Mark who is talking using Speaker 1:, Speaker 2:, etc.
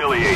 Speaker 1: humiliating.